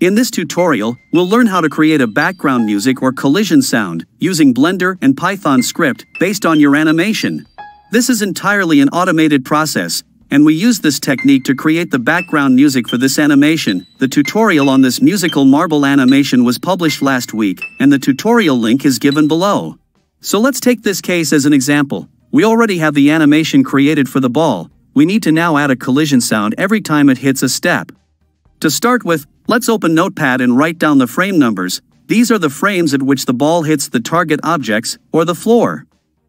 In this tutorial, we'll learn how to create a background music or collision sound using Blender and Python script based on your animation. This is entirely an automated process, and we use this technique to create the background music for this animation. The tutorial on this musical marble animation was published last week, and the tutorial link is given below. So let's take this case as an example. We already have the animation created for the ball, we need to now add a collision sound every time it hits a step. To start with, let's open Notepad and write down the frame numbers. These are the frames at which the ball hits the target objects, or the floor.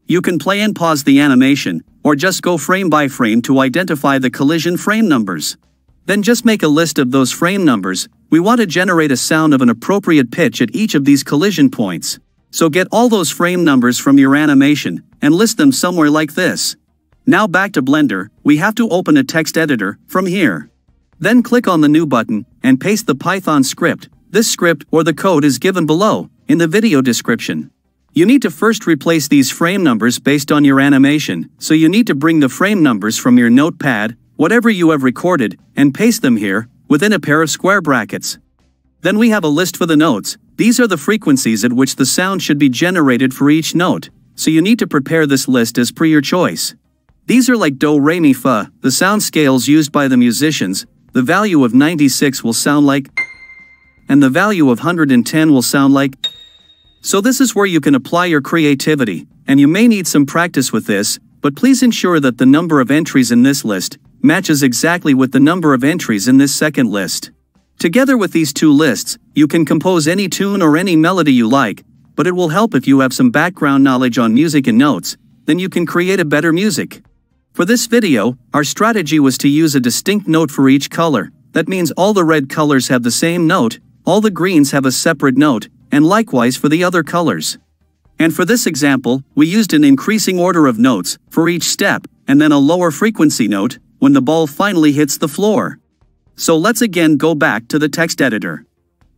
You can play and pause the animation, or just go frame by frame to identify the collision frame numbers. Then just make a list of those frame numbers, we want to generate a sound of an appropriate pitch at each of these collision points. So get all those frame numbers from your animation, and list them somewhere like this. Now back to Blender, we have to open a text editor, from here. Then click on the New button, and paste the Python script. This script or the code is given below, in the video description. You need to first replace these frame numbers based on your animation, so you need to bring the frame numbers from your notepad, whatever you have recorded, and paste them here, within a pair of square brackets. Then we have a list for the notes, these are the frequencies at which the sound should be generated for each note, so you need to prepare this list as per your choice. These are like do, re, mi, fa, the sound scales used by the musicians, the value of 96 will sound like and the value of 110 will sound like so this is where you can apply your creativity, and you may need some practice with this, but please ensure that the number of entries in this list matches exactly with the number of entries in this second list. Together with these two lists, you can compose any tune or any melody you like, but it will help if you have some background knowledge on music and notes, then you can create a better music. For this video, our strategy was to use a distinct note for each color, that means all the red colors have the same note, all the greens have a separate note, and likewise for the other colors. And for this example, we used an increasing order of notes for each step, and then a lower frequency note when the ball finally hits the floor. So let's again go back to the text editor.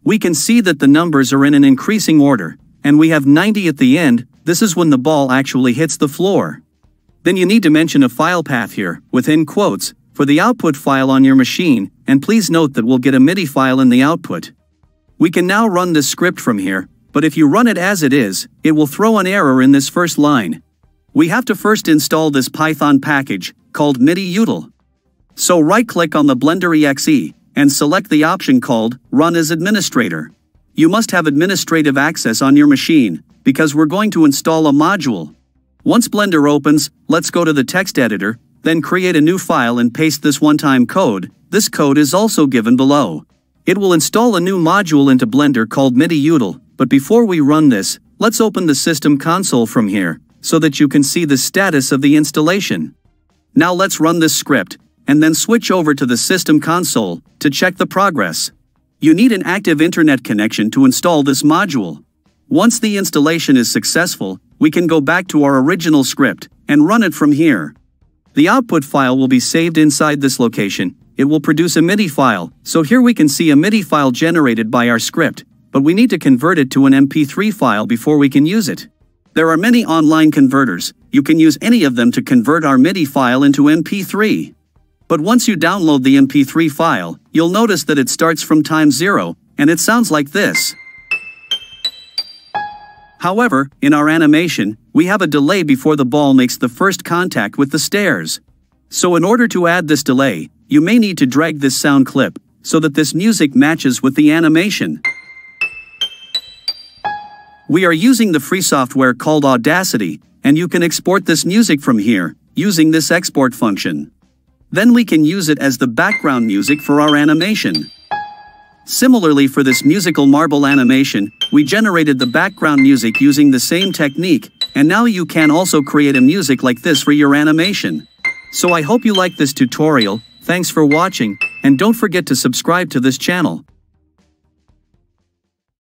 We can see that the numbers are in an increasing order, and we have 90 at the end, this is when the ball actually hits the floor. Then you need to mention a file path here, within quotes, for the output file on your machine, and please note that we'll get a MIDI file in the output. We can now run this script from here, but if you run it as it is, it will throw an error in this first line. We have to first install this Python package, called MIDI-util. So right-click on the Blender EXE, and select the option called Run as Administrator. You must have administrative access on your machine, because we're going to install a module. Once Blender opens, let's go to the text editor, then create a new file and paste this one-time code. This code is also given below. It will install a new module into Blender called MIDI-util, but before we run this, let's open the system console from here, so that you can see the status of the installation. Now let's run this script, and then switch over to the System console to check the progress. You need an active internet connection to install this module. Once the installation is successful, we can go back to our original script and run it from here. The output file will be saved inside this location. It will produce a MIDI file, so here we can see a MIDI file generated by our script, but we need to convert it to an MP3 file before we can use it. There are many online converters, you can use any of them to convert our MIDI file into MP3. But once you download the MP3 file, you'll notice that it starts from time zero, and it sounds like this. However, in our animation, we have a delay before the ball makes the first contact with the stairs. So in order to add this delay, you may need to drag this sound clip, so that this music matches with the animation. We are using the free software called Audacity, and you can export this music from here, using this export function. Then we can use it as the background music for our animation. Similarly for this musical marble animation, we generated the background music using the same technique, and now you can also create a music like this for your animation. So I hope you like this tutorial, thanks for watching, and don't forget to subscribe to this channel.